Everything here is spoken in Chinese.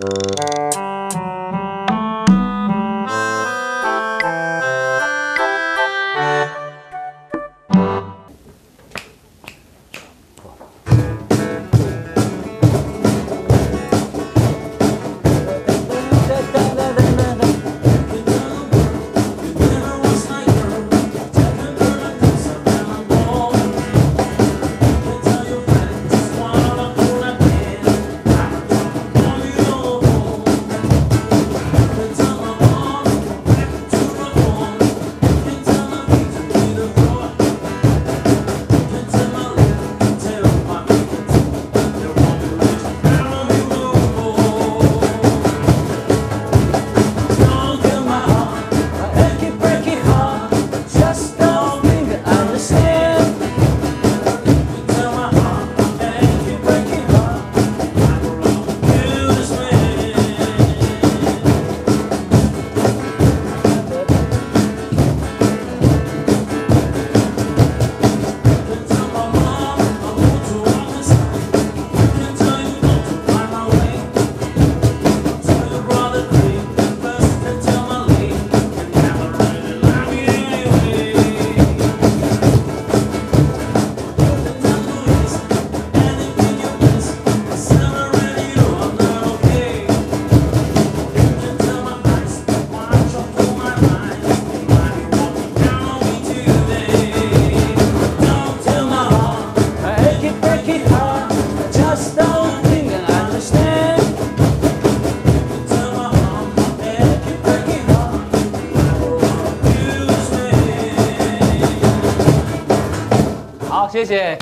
Música 好谢谢。